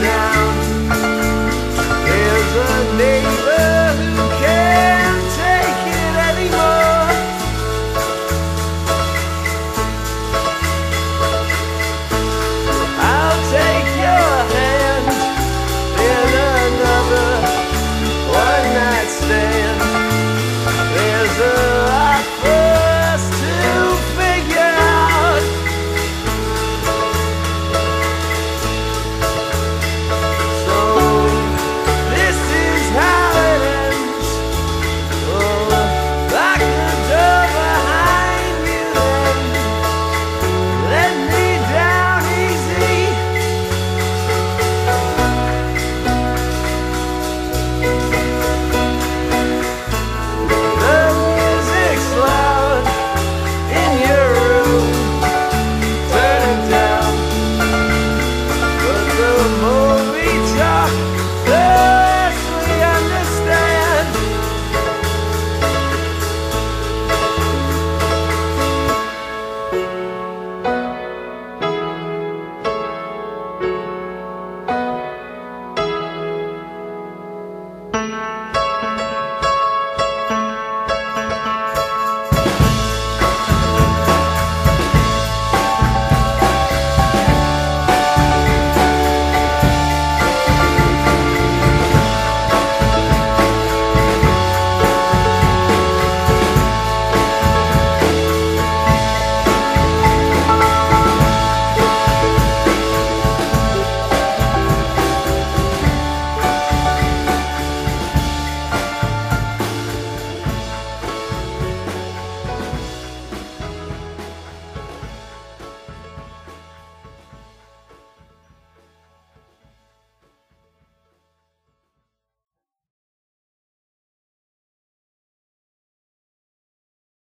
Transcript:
Yeah.